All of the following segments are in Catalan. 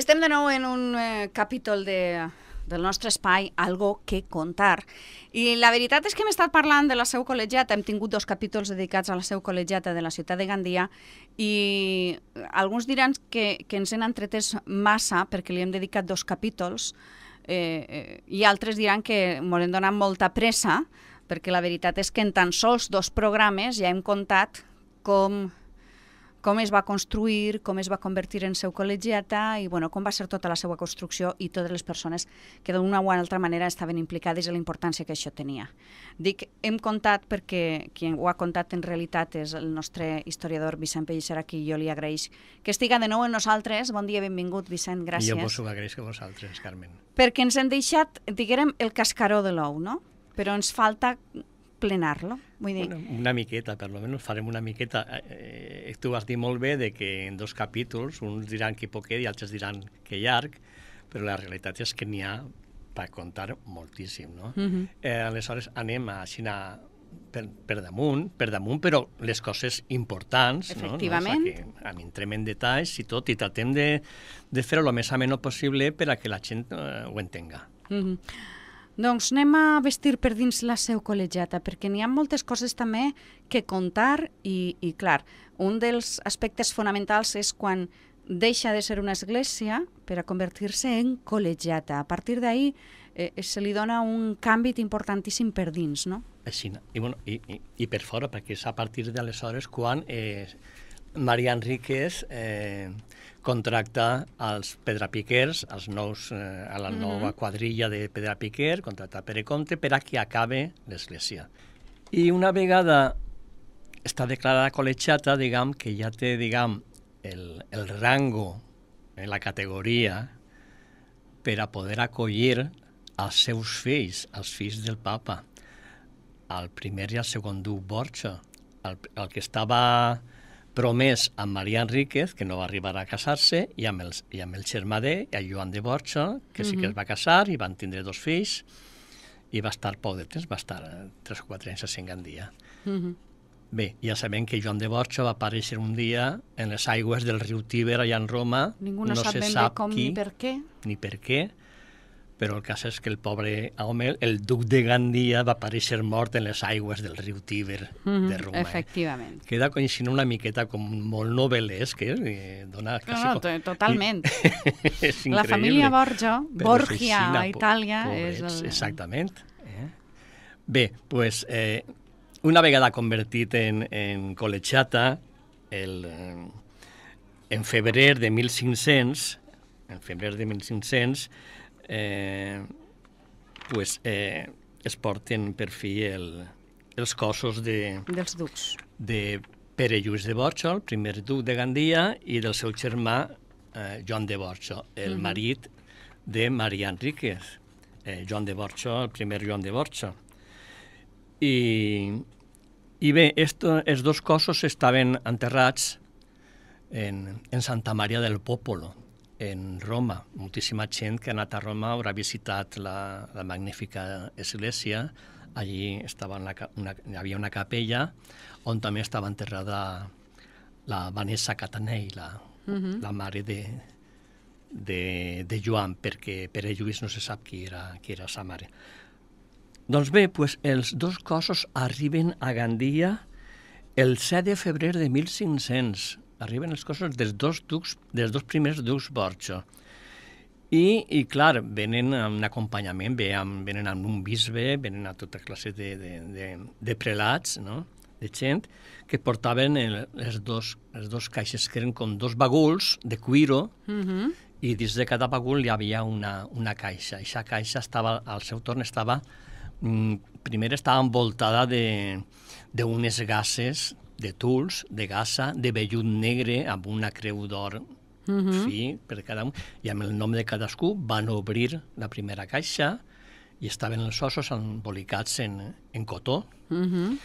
Estem de nou en un eh, capítol de, del nostre espai, Algo que contar. I la veritat és que hem estat parlant de la seu col·legiata, hem tingut dos capítols dedicats a la seu col·legiata de la ciutat de Gandia i alguns diran que, que ens hem entretès massa perquè li hem dedicat dos capítols eh, eh, i altres diran que ens hem donat molta pressa perquè la veritat és que en tan sols dos programes ja hem contat com com es va construir, com es va convertir en seu col·legiata i bueno, com va ser tota la seva construcció i totes les persones que d'una o altra manera estaven implicades i la importància que això tenia. Dic, hem contat perquè qui ho ha contat en realitat és el nostre historiador Vicent Pellicer, a qui jo li agraeix que estiga de nou en nosaltres. Bon dia, benvingut, Vicent, gràcies. I jo vos ho agraeixo a vosaltres, Carmen. Perquè ens hem deixat, diguem, el cascaró de l'ou, no? Però ens falta plenar-lo. Vull dir... Una, una miqueta, per almenys farem una miqueta. Eh, tu has dit molt bé de que en dos capítols, uns diran que poquet i altres diran que llarg, però la realitat és que n'hi ha per contar moltíssim, no? Uh -huh. eh, aleshores anem a Xina per, per damunt, per damunt, però les coses importants, no? no? O sigui, entrem en detalls i tot, i tratem de, de fer-ho el més ameno possible per a que la gent eh, ho entenga. Uh -huh. Doncs anem a vestir per dins la seu col·legiata, perquè n'hi ha moltes coses també que contar i, i clar, un dels aspectes fonamentals és quan deixa de ser una església per a convertir-se en col·legiata. A partir d'ahir eh, se li dona un canvi importantíssim per dins, no? Així, i, bueno, i, i, i per fora, perquè és a partir d'aleshores quan eh, Maria Enríquez eh, contracta els pedrapiquers, els nous, eh, a la mm -hmm. nova quadrilla de pedrapiquer, contracta Pere Comte per a que acabe l'església. I una vegada està declarada col·legiata, diguem, que ja té, diguem, el, el rango, en la categoria, per a poder acollir els seus fills, els fills del papa, el primer i el segon duc Borja, el, el que estava promès amb Maria Enríquez, que no va arribar a casar-se, i amb, el, i amb el germadé, i el Joan de Borja, que sí que es va casar, i van tindre dos fills, i va estar poc de temps, va estar 3 o 4 anys a Sengandia. Uh -huh. Bé, ja sabem que Joan de Borja va aparèixer un dia en les aigües del riu Tíber, allà en Roma. Ningú no, no sap ben bé com qui, ni per què. Ni per què, però el cas és que el pobre home, el duc de Gandia, va aparèixer mort en les aigües del riu Tíber mm -hmm, de Roma. Efectivament. Queda coincidint una miqueta com molt novel·lesc, eh? Dona quasi no, no, totalment. és La família Borgia, Borgia a Itàlia, pobrets, és el... Exactament. Eh? Bé, pues, eh, una vegada convertit en, en col·legiata, el, eh, en febrer de 1500, en febrer de 1500, eh, pues, eh, es porten per fi el, els cossos de, dels ducs. de Pere Lluís de Borja, el primer duc de Gandia, i del seu germà eh, Joan de Borja, el uh -huh. marit de Maria Enríquez, eh, Joan de Borja, el primer Joan de Borja. I, i bé, esto, els dos cossos estaven enterrats en, en Santa Maria del Popolo, en Roma. Moltíssima gent que ha anat a Roma haurà visitat la, la magnífica església. Allí estava una, una, hi havia una capella on també estava enterrada la Vanessa Catanei, la, uh -huh. la mare de, de, de Joan, perquè Pere Lluís no se sap qui era, qui era sa mare. Doncs bé, pues, els dos cossos arriben a Gandia el 7 de febrer de 1500, arriben els cossos dels dos, ducs, dels dos primers ducs Borja. I, I, clar, venen amb un acompanyament, venen amb un bisbe, venen a tota classe de, de, de, de prelats, no? de gent, que portaven el, els, dos, els dos caixes, que eren com dos baguls de cuiro, uh -huh. i dins de cada bagul hi havia una, una caixa. I aquesta caixa estava, al seu torn estava, mm, primer estava envoltada d'unes gases de tuls, de gassa, de vellut negre amb una creu d'or uh -huh. fi per cada un, i amb el nom de cadascú van obrir la primera caixa i estaven els ossos embolicats en, en cotó. Uh -huh.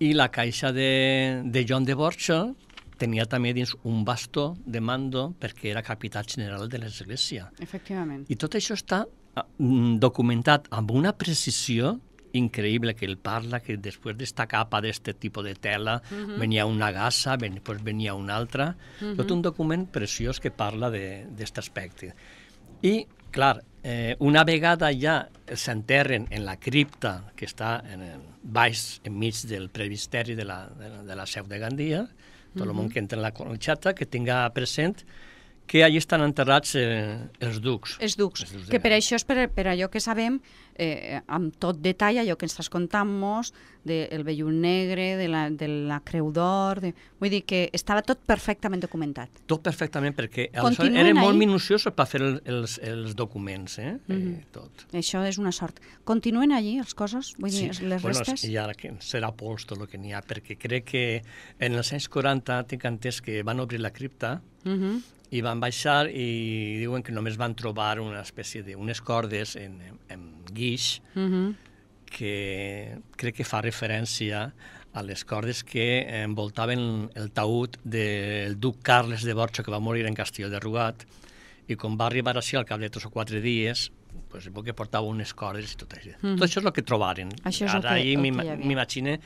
I la caixa de, de John de Borja tenia també dins un bastó de mando perquè era capità general de l'Església. Efectivament. I tot això està documentat amb una precisió increíble que él parla, que después de esta capa de este tipo de tela uh -huh. venia una gassa, ven, després venia una altra, uh -huh. tot un document preciós que parla d'aquest aspecte. I, clar, eh, una vegada ja s'enterren en la cripta que està en el baix, enmig del presbisteri de la, de la, de la seu de Gandia, tot uh -huh. el món que entra en la colxata, que tinga present que allí estan enterrats eh, els ducs. Els ducs, els ducs que per això és per, per allò que sabem, eh, amb tot detall, allò que ens estàs contant-nos, del de vellut negre, de la, de la creu d'or... De... Vull dir que estava tot perfectament documentat. Tot perfectament, perquè era molt minuciós per fer el, els, els documents, eh? Mm -hmm. eh tot. Això és una sort. Continuen allí els coses? Vull dir, sí. les bueno, restes? I ara que serà pols tot el que n'hi ha, perquè crec que en els anys 40 tinc entès que van obrir la cripta mm -hmm i van baixar i diuen que només van trobar una espècie d'unes cordes en, en, en guix uh -huh. que crec que fa referència a les cordes que envoltaven el taüt del duc Carles de Borja que va morir en Castelló de Rugat i com va arribar així al cap de tres o quatre dies pues, que portava unes cordes i tot això. Mm. Tot això és el que trobaren. Això és Ara el que, m'imagino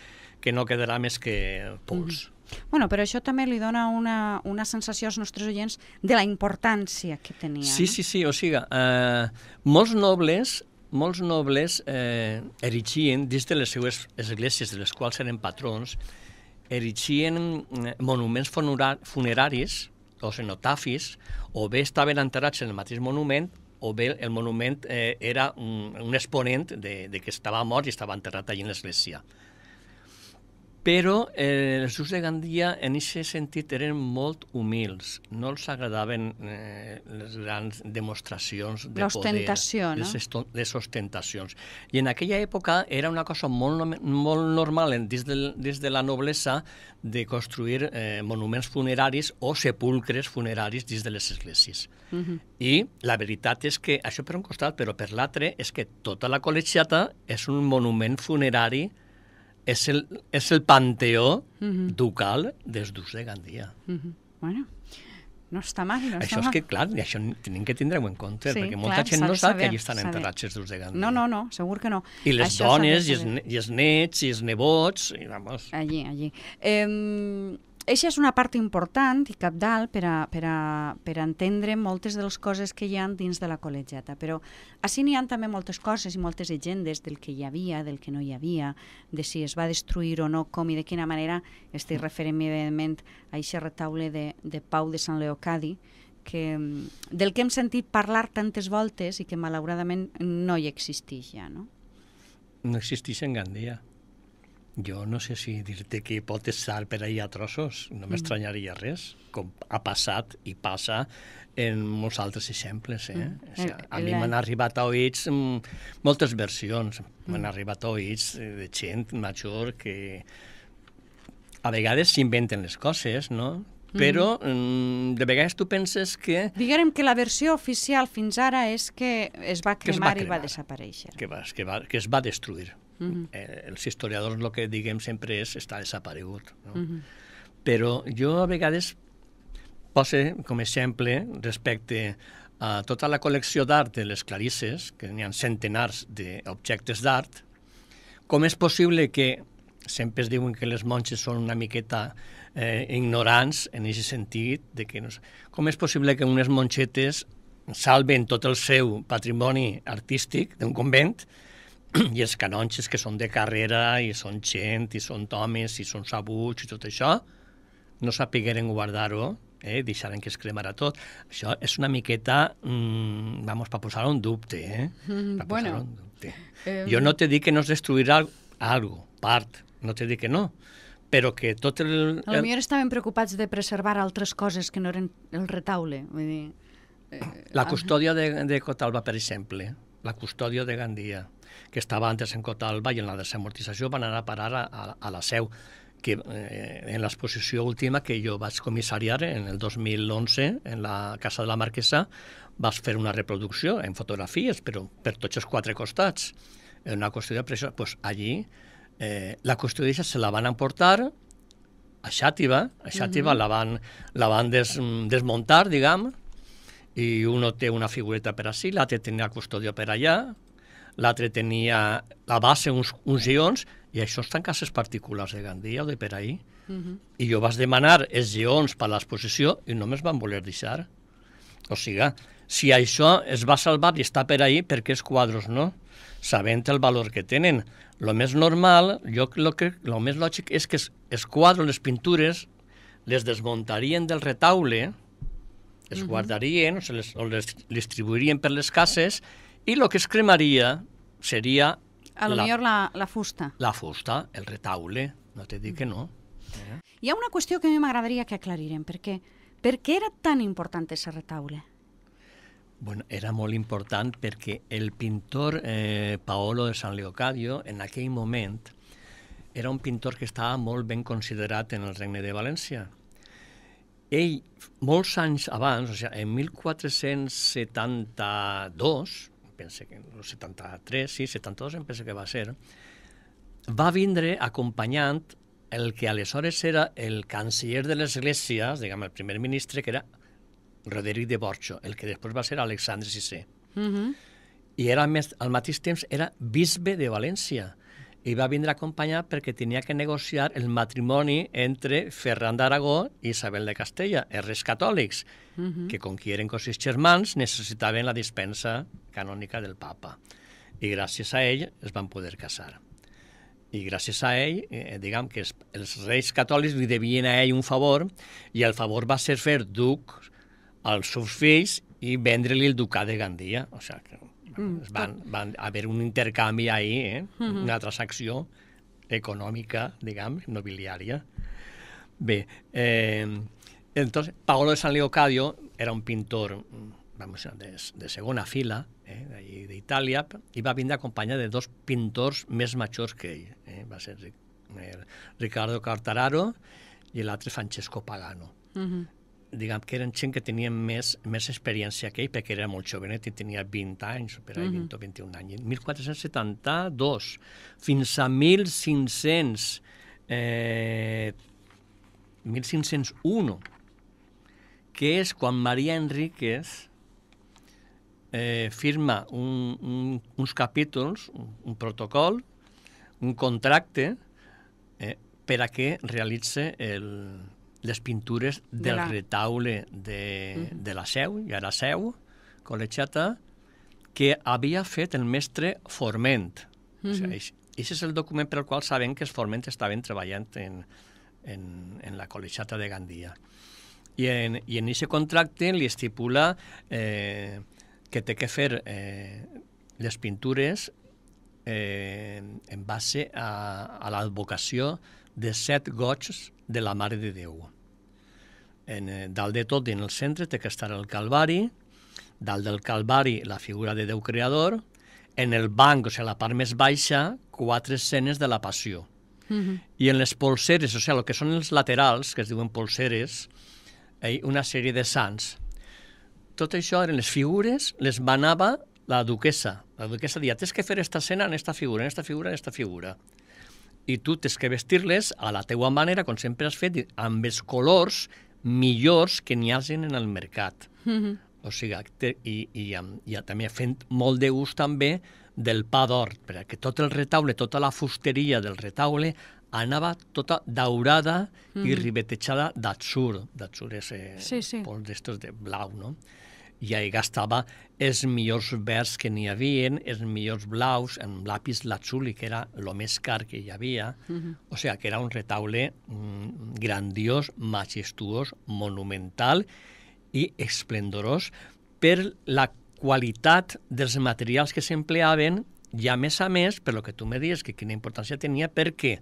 que no quedarà més que pols. Mm. Bueno, però això també li dona una, una sensació als nostres oients de la importància que tenia. Sí, no? sí, sí, o sigui, eh, molts nobles molts nobles eh, erigien, dins de les seues esglésies, de les quals eren patrons, erigien eh, monuments funeraris, o cenotafis, o bé estaven enterrats en el mateix monument, o bé el monument eh, era un, un exponent de, de que estava mort i estava enterrat allà en l'església però eh, els Just de Gandia en aquest sentit eren molt humils, no els agradaven eh, les grans demostracions de poder, no? les, les ostentacions. I en aquella època era una cosa molt, molt normal en, dins, del, dins de la noblesa de construir eh, monuments funeraris o sepulcres funeraris dins de les esglésies. Uh -huh. I la veritat és que, això per un costat, però per l'altre, és que tota la col·legiata és un monument funerari és el, és el panteó uh -huh. ducal dels ducs de Gandia. Uh -huh. Bueno, no està mal, no això està és mal. que, clar, això tenim que tindre-ho en compte, sí, perquè molta clar, gent no sap que allà estan saber. enterrats els ducs de Gandia. No, no, no, segur que no. I les això dones, i els, i els nets, i els nebots, i vamos... Allí, allí. Eh, Eixa és una part important i capdalt per a, per, a, per a entendre moltes de les coses que hi ha dins de la col·legiata, però així n'hi ha també moltes coses i moltes llegendes del que hi havia, del que no hi havia, de si es va destruir o no, com i de quina manera. Estic referent evidentment a aquest retaule de, de Pau de Sant Leocadi, que, del que hem sentit parlar tantes voltes i que malauradament no hi existeix ja, no? No existeix en Gandia. Jo no sé si dir-te que pot estar per ahir a trossos, no mm. m'estranyaria res, com ha passat i passa en molts altres exemples. Eh? Mm. O sigui, a mi m'han arribat a oïts mm, moltes versions, m'han mm. arribat a oïts de gent major que a vegades s'inventen les coses, no? però mm. de vegades tu penses que... Diguem que la versió oficial fins ara és que es va cremar, es va cremar i va desaparèixer. Que, va, que, va, que es va destruir. Uh -huh. eh, els historiadors el que diguem sempre és està desaparegut. No? Uh -huh. Però jo a vegades poso com a exemple respecte a tota la col·lecció d'art de les Clarisses, que n'hi ha centenars d'objectes d'art, com és possible que sempre es diuen que les monges són una miqueta eh, ignorants en aquest sentit, de que no, com és possible que unes monxetes salven tot el seu patrimoni artístic d'un convent i els canonges que són de carrera i són gent i són homes i són sabuts i tot això, no sapigueren guardar-ho, eh, deixaren que es cremara tot. Això és una miqueta, mm, vamos, per posar un dubte, eh? Mm, bueno. Un dubte. Eh, jo no te dic que no es destruirà algo, part, no te dic que no, però que tot el... A lo millor estaven preocupats de preservar altres coses que no eren el retaule, vull dir... Eh, la custòdia de, de Cotalba, per exemple, la custòdia de Gandia, que estava antes en Cotalba i en la desamortització van anar a parar a, a, a la seu que eh, en l'exposició última que jo vaig comissariar en el 2011 en la Casa de la Marquesa vas fer una reproducció en fotografies, però per tots els quatre costats. En una qüestió pressió, pues allí eh, la custòdia se la van emportar a Xàtiva, a Xàtiva uh -huh. la van, la van des, desmuntar, diguem, i uno té una figureta per així, l'altre tenia custòdia per allà, l'altre tenia la base, uns, uns ions, i això estan cases particulars de Gandia o de per ahí. Uh -huh. I jo vas demanar els lleons per l'exposició i no me'ls van voler deixar. O sigui, si això es va salvar i està per ahí, per què els quadros no? Sabent el valor que tenen. Lo més normal, jo lo que lo més lògic és que els, els quadros, les pintures, les desmuntarien del retaule, es uh -huh. guardarien, o, se les, o les distribuirien per les cases, i el que es cremaria seria a lo la, millor la, la fusta. La fusta, el retaule, no te dic que no. Eh? Hi ha una qüestió que a mi m'agradaria que aclarirem, perquè per què era tan important aquest retaule? Bueno, era molt important perquè el pintor eh, Paolo de San Leocadio, en aquell moment, era un pintor que estava molt ben considerat en el Regne de València. Ell, molts anys abans, o sigui, en 1472, pense que el 73, sí, 72 em penso que va ser, va vindre acompanyant el que aleshores era el canciller de l'Església, diguem, el primer ministre, que era Roderic de Borcho, el que després va ser Alexandre VI. Uh -huh. I era més, al mateix temps era bisbe de València i va vindre acompanyat perquè tenia que negociar el matrimoni entre Ferran d'Aragó i Isabel de Castella, els catòlics, uh -huh. que com que eren cosins germans necessitaven la dispensa canònica del papa. I gràcies a ell es van poder casar. I gràcies a ell, eh, diguem que els, els reis catòlics li devien a ell un favor i el favor va ser fer duc als seus fills i vendre-li el ducat de Gandia. O sigui, que Mm, van, van haver un intercanvi ahí, eh? Mm -hmm. una transacció econòmica, diguem, nobiliària. Bé, eh, entonces, Paolo de San Leocadio era un pintor vamos, de, de segona fila eh, d'Itàlia i va vindre acompanyat de dos pintors més majors que ell. Eh? Va ser eh, Ricardo Cartararo i l'altre Francesco Pagano. Uh -huh diguem que eren gent que tenien més, més experiència que ell, perquè era molt jovenet i tenia 20 anys, per ahí, mm -hmm. 20 o 21 anys. 1472 fins a 1500, eh, 1501, que és quan Maria Enríquez eh, firma un, un, uns capítols, un, un protocol, un contracte, eh, per a que realitze el, les pintures del de la... retaule de, uh -huh. de la Seu, ja era Seu, col·legiata, que havia fet el mestre Forment. Uh -huh. o sigui, aquest és el document per al qual sabem que els Forment estaven treballant en, en, en la col·legiata de Gandia. I en, i en aquest contracte li estipula eh, que té que fer eh, les pintures eh, en base a, a l'advocació de set goig de la Mare de Déu. En, eh, dalt de tot, en el centre, té que estar el Calvari, dalt del Calvari la figura de Déu Creador, en el banc, o sigui, la part més baixa, quatre escenes de la Passió. Uh -huh. I en les polseres, o sigui, el que són els laterals, que es diuen polseres, una sèrie de sants. Tot això eren les figures, les manava la duquesa. La duquesa dia, tens que fer esta escena en esta figura, en esta figura, en esta figura i tu tens que vestir-les a la teua manera, com sempre has fet, amb els colors millors que n'hi hagin en el mercat. Mm -hmm. O sigui, i, i, i, i també fent molt de gust també del pa d'or, perquè tot el retaule, tota la fusteria del retaule anava tota daurada mm. i rivetejada d'atzur. D'atzur és eh, sí, sí. pols d'estos de blau, no? i ahí gastava els millors verds que n'hi havien, els millors blaus, en lápis lazuli, que era el més car que hi havia. Uh -huh. O sigui, que era un retaule mm, grandiós, majestuós, monumental i esplendorós per la qualitat dels materials que s'empleaven i, a més a més, per lo que tu me dius, que quina importància tenia, perquè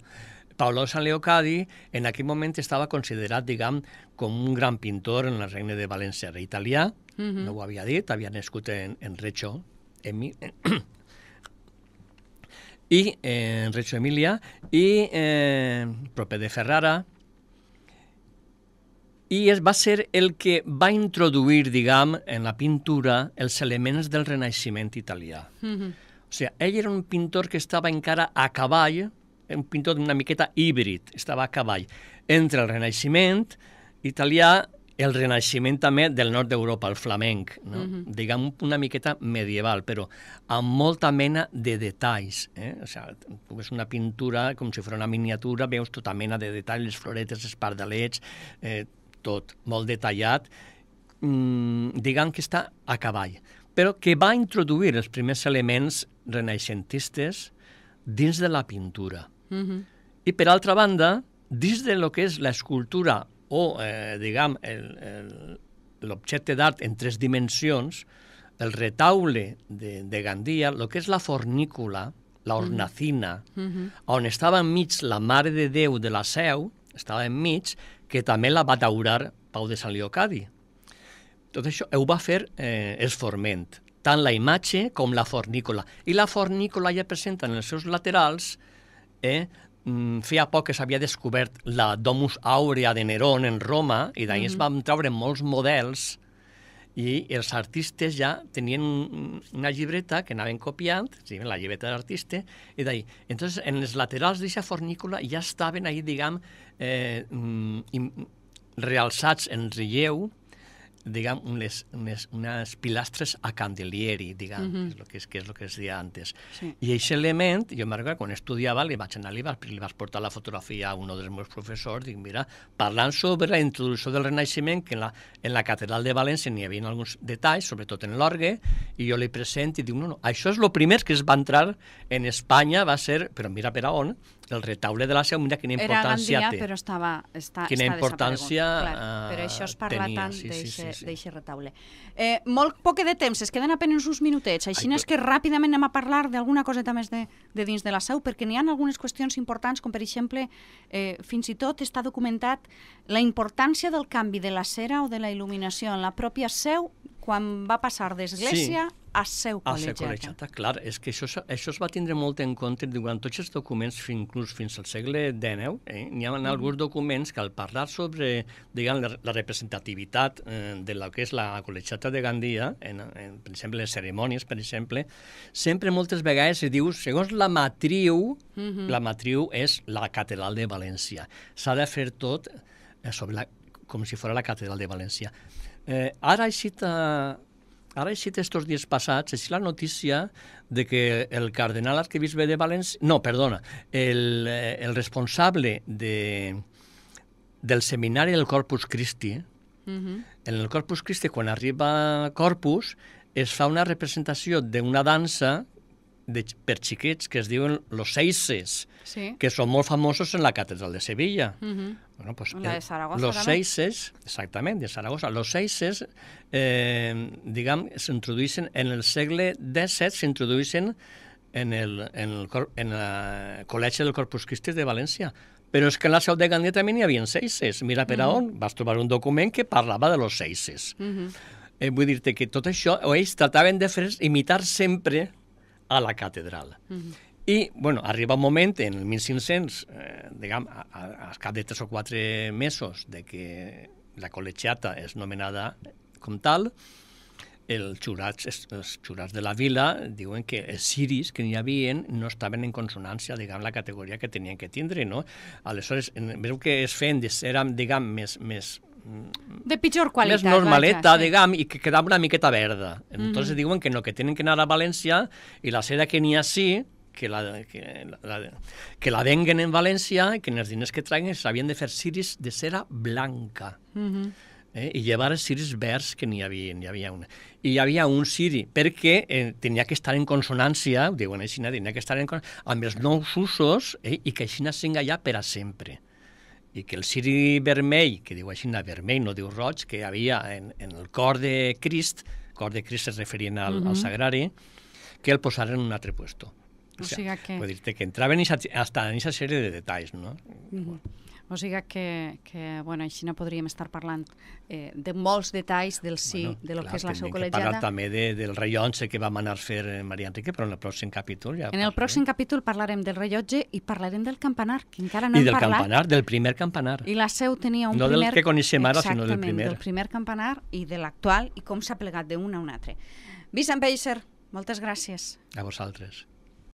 Paulo San Leocadi en aquell moment estava considerat, diguem, com un gran pintor en el regne de València. Era italià, uh -huh. no ho havia dit, havia nascut en, en Reggio, en, mi, i eh, en Reggio Emilia, i eh, proper de Ferrara, i es va ser el que va introduir, diguem, en la pintura els elements del Renaixement italià. Uh -huh. O sigui, ell era un pintor que estava encara a cavall, un pintor una miqueta híbrid, estava a cavall, entre el Renaixement italià el renaixement també del nord d'Europa, el flamenc, no? uh -huh. diguem una miqueta medieval, però amb molta mena de detalls. Eh? O sigui, tu ves una pintura com si fos una miniatura, veus tota mena de detalls, les floretes, els pardalets, eh, tot molt detallat, mm, diguem que està a cavall, però que va introduir els primers elements renaixentistes dins de la pintura. Uh -huh. I per altra banda, dins de lo que és l'escultura o, eh, diguem, l'objecte d'art en tres dimensions, el retaule de, de Gandia, el que és la fornícula, la hornacina, uh -huh. on estava enmig la Mare de Déu de la Seu, estava enmig, que també la va daurar Pau de Sant Leocadi. Tot això ho va fer eh, es forment, tant la imatge com la fornícola. I la fornícola ja presenta en els seus laterals, eh, mm, feia poc que s'havia descobert la Domus Aurea de Nerón en Roma, i d'ahir mm -hmm. es van treure molts models, i els artistes ja tenien una llibreta que anaven copiant, sí, la llibreta de l'artista, i d'ahir. Entonces, en els laterals d'aquesta fornícula ja estaven ahí, diguem, eh, mm, realçats en relleu diguem, unes, unes, unes pilastres a candelieri, diguem, uh -huh. que, és lo que, és, que és el que es deia antes. Sí. I aquest element, jo me'n recordo, quan estudiava, li vaig anar, li vaig, li vaig portar la fotografia a un dels meus professors, dic, mira, parlant sobre la introducció del Renaixement, que en la, en la catedral de València n'hi havia alguns detalls, sobretot en l'orgue, i jo li presento i dic, no, no, això és el primer que es va entrar en Espanya, va ser, però mira per a on, el retaule de la Seu, mira quina importància Era Gandia, té. però estava, està, quina està importància Clar, uh, però això es parla tenia, tant sí, d'eixe sí, sí, sí. retaule. Eh, molt poc de temps, es queden apenas uns minutets, així Ai, és que ràpidament anem a parlar d'alguna coseta més de, de dins de la Seu, perquè n'hi ha algunes qüestions importants, com per exemple, eh, fins i tot està documentat la importància del canvi de la cera o de la il·luminació en la pròpia Seu quan va passar d'església sí a seu col·legiata. A seu col·legiata, clar, és que això, això es va tindre molt en compte durant tots els documents, fins, inclús fins al segle XIX, eh? n'hi ha mm. alguns documents que al parlar sobre diguem, la, la representativitat eh, de la que és la col·legiata de Gandia, en, en, per exemple, les cerimònies, per exemple, sempre moltes vegades se diu, segons la matriu, mm -hmm. la matriu és la catedral de València. S'ha de fer tot eh, sobre la, com si fos la catedral de València. Eh, ara ha eixit a, Ara he eixit estos dies passats, és la notícia de que el cardenal arquebisbe de València... No, perdona, el, eh, el responsable de, del seminari del Corpus Christi, uh -huh. en el Corpus Christi, quan arriba Corpus, es fa una representació d'una dansa de, per xiquets que es diuen los seises, sí. que són molt famosos en la catedral de Sevilla. Uh -huh. bueno, pues, la de Saragossa, Los també? seises, exactament, de Saragossa. Los seises, eh, diguem, s'introduïssin en el segle XVII, s'introduïssin en el, en el, en el Col·legi del Corpus Christi de València. Però és que en la seu de Gandia també n'hi havia seises. Mira per uh -huh. on, vas trobar un document que parlava de los seises. Uh -huh. eh, vull dir-te que tot això, ells trataven de fer imitar sempre a la catedral. Uh -huh. I, bueno, arriba un moment, en el 1500, eh, diguem, a, a, a cap de tres o quatre mesos de que la col·legiata és nomenada com tal, els jurats, els jurats de la vila diuen que els ciris que n'hi havia no estaven en consonància, diguem, la categoria que tenien que tindre, no? Aleshores, veu que es feien ser, diguem, més, més, de pitjor qualitat. Més normaleta, vaja, sí. diguem, i que quedava una miqueta verda. Entonces mm -hmm. diuen que no, que tenen que anar a València i la seda que n'hi ha sí, que la, que, la, que la venguen en València i que en els diners que traguin s'havien de fer ciris de cera blanca. Mm -hmm. eh? i llevar els ciris verds que n'hi havia, n'hi havia una. I hi havia un ciri, perquè eh, tenia que estar en consonància, ho diuen així, tenia que estar en consonància, amb els nous usos eh, i que així singa allà per a sempre i que el ciri vermell, que diu així, vermell, no diu roig, que havia en, en el cor de Crist, cor de Crist es referien al, uh -huh. al sagrari, que el posaren en un altre puesto. O, o sigui que... Vull dir que entraven hasta en aquesta sèrie de detalls, no? Uh -huh. O sigui que, que bueno, així no podríem estar parlant eh, de molts detalls del sí, bueno, de lo clar, que és la seu col·legiada. parlar també de, del rellotge que va manar fer eh, Maria Enrique, però en el pròxim capítol ja... En el pròxim capítol parlarem del rellotge i parlarem del campanar, que encara no I hem parlat. I del campanar, del primer campanar. I la seu tenia un no primer... No del que coneixem ara, sinó del primer. del primer campanar i de l'actual i com s'ha plegat d'un a un altre. Vicent Beisser, moltes gràcies. A vosaltres.